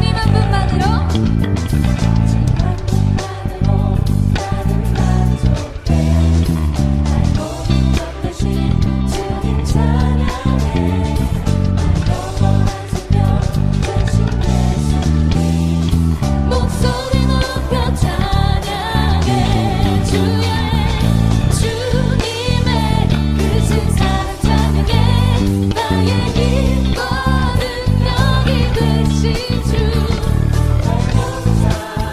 분만으로.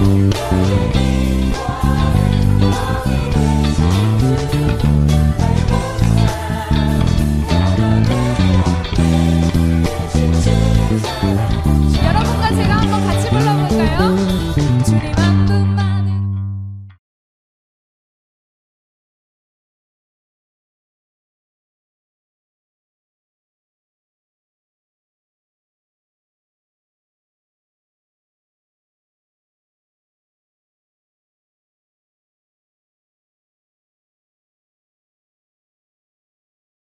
you.